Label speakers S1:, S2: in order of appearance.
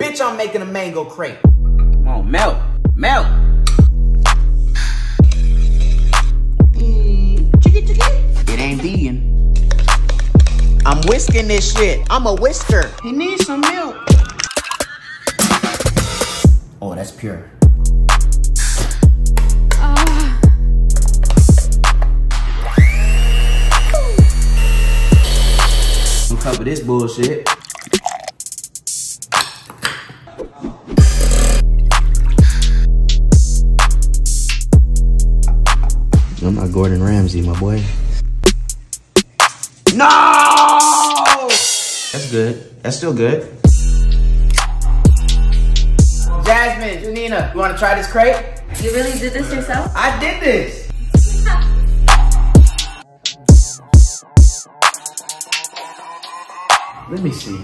S1: Bitch, I'm making a mango crepe.
S2: Come on, melt. Melt. It ain't vegan.
S1: I'm whisking this shit. I'm a whisker.
S2: He needs some milk.
S1: Oh, that's pure.
S2: Don't cover this bullshit. I'm not Gordon Ramsay, my boy. No! That's good. That's still good.
S1: Jasmine, Janina, you wanna try this crepe?
S3: You really did this yourself?
S1: I did this. Let me see.